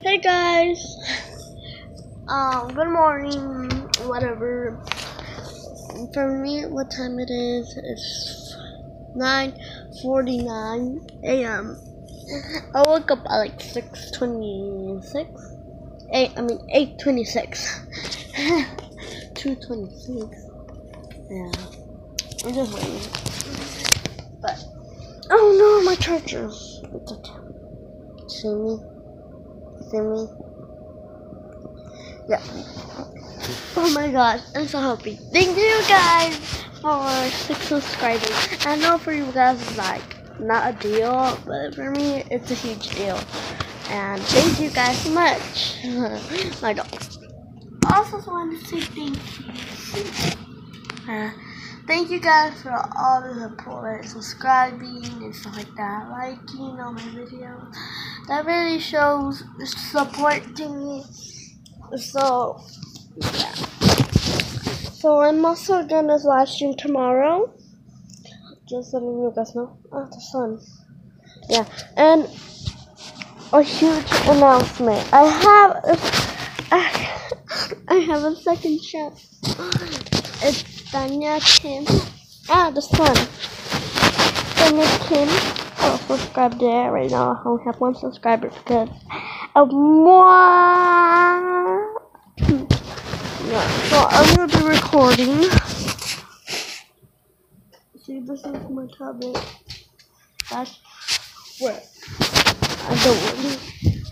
Hey guys, um, good morning, whatever. For me, what time it is? It's 9:49 a.m. I woke up at like 6:26. Eight, I mean 8:26. 2:26. Yeah, I'm just waiting. But oh no, my charger. It's okay. See me? See me? Yeah. Oh my gosh, I'm so happy. Thank you guys for six subscribers. I know for you guys it's like not a deal, but for me it's a huge deal. And thank you guys so much. my dog. Also want to say thank you. Uh, thank you guys for all the support, subscribing and stuff like that, liking all my videos. That really shows support to me. So yeah. So I'm also gonna live stream tomorrow. Just letting you guys know. Oh, the sun. Yeah, and a huge announcement. I have a, I have a second chef. It's Danya Kim. Ah, the sun. Danya Kim. Oh, subscribe there right now. I only have one subscriber because of moi. Yeah, so I'm gonna be recording. See, this is my tablet. That's where I don't really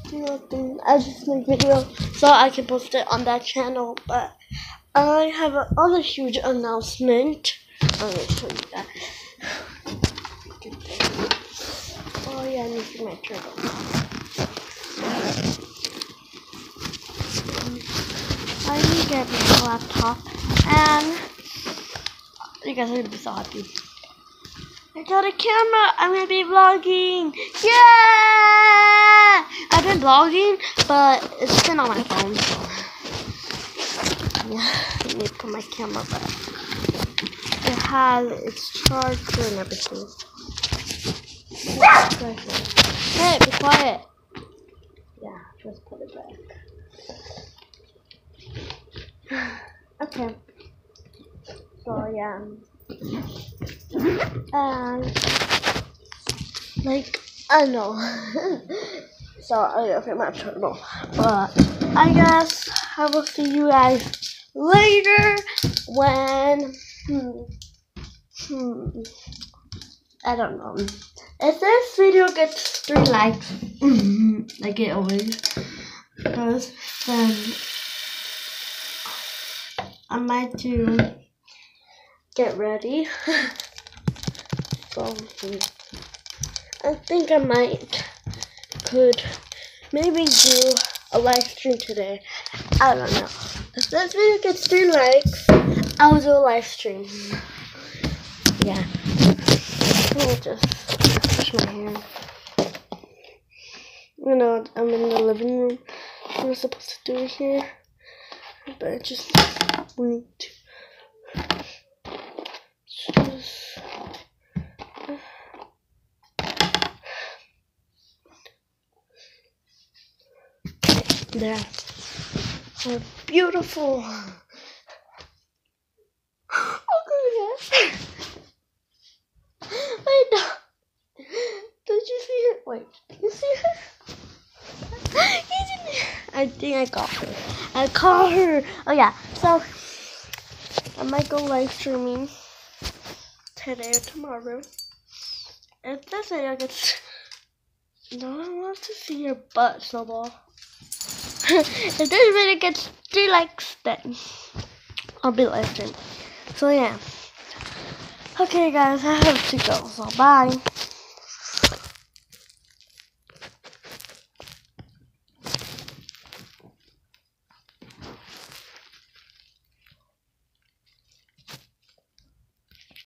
do nothing. I just make video so I can post it on that channel. But I have another huge announcement. I'm gonna show you that. I need to my turtle. I need to get this laptop and you guys are gonna be so happy. I got a camera. I'm gonna be vlogging. Yeah! I've been vlogging, but it's been on my phone. So yeah, I need to put my camera back. It has its charger and everything. Hey, be quiet. Yeah, just put it back. Okay. So yeah. And like I don't know. so I okay my turtle. But I guess I will see you guys later when hmm, hmm, I don't know. If this video gets three likes, like it always does, then I might do get ready. so I think I might could maybe do a live stream today. I don't know. If this video gets three likes, I'll do a live stream. Yeah. Me just brush my hair. You know, I'm in the living room. I'm supposed to do it here. But I just need to just there. Beautiful. Oh goodness. Wait, no. Don't you see her? Wait, you see her? I think I got her. I caught her. Oh yeah. So I might go live streaming today or tomorrow. If this video gets no one wants to see your butt, snowball. if this video gets three likes, then I'll be live streaming. So yeah. Okay guys, I have to go, so bye.